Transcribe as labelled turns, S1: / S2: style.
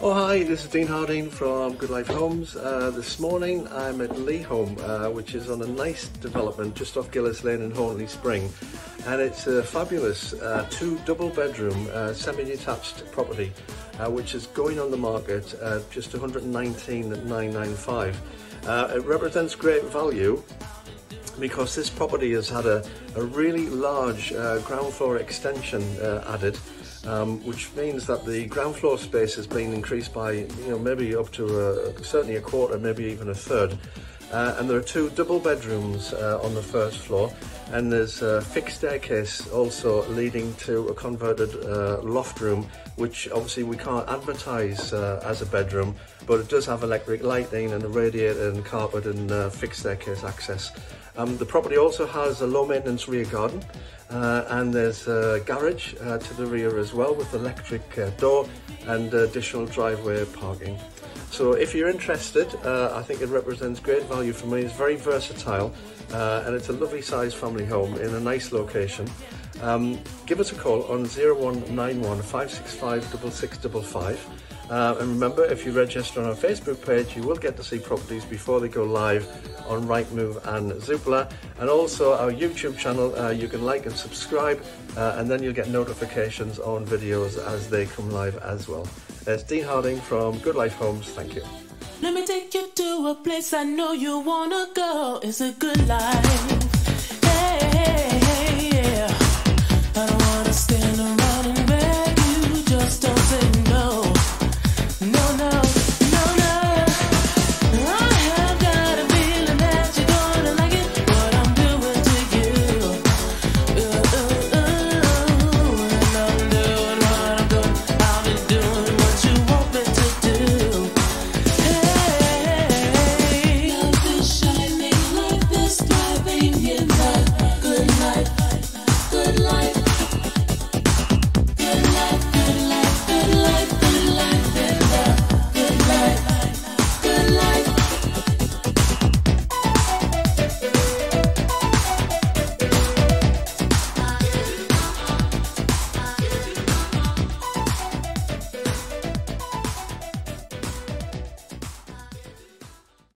S1: Oh hi, this is Dean Harding from Good Life Homes. Uh, this morning I'm at Leeholme, uh, which is on a nice development just off Gillas Lane in Houghton Le Spring. And it's a fabulous uh, two double bedroom uh, semi-detached property uh, which is going on the market at just 119,995. Uh, it represents great value because this property has had a, a really large ground floor extension added um, which means that the ground floor space has been increased by, you know, maybe up to a, certainly a quarter, maybe even a third. Uh, and there are two double bedrooms uh, on the first floor and there's a fixed staircase also leading to a converted uh, loft room which obviously we can't advertise uh, as a bedroom but it does have electric lighting and a radiator and carpet and uh, fixed staircase access. Um, the property also has a low maintenance rear garden uh, and there's a garage to the rear as well with electric door and additional driveway parking. So if you're interested, uh, I think it represents great value for money. It's very versatile uh, and it's a lovely sized family home in a nice location. Um, give us a call on 0191 565 6655 uh, and remember, if you register on our Facebook page, you will get to see properties before they go live on Rightmove and Zoopla. And also our YouTube channel, uh, you can like and subscribe, uh, and then you'll get notifications on videos as they come live as well. It's Dean Harding from Good Life Homes. Thank you.
S2: Let me take you to a place I know you wanna go. It's a good life.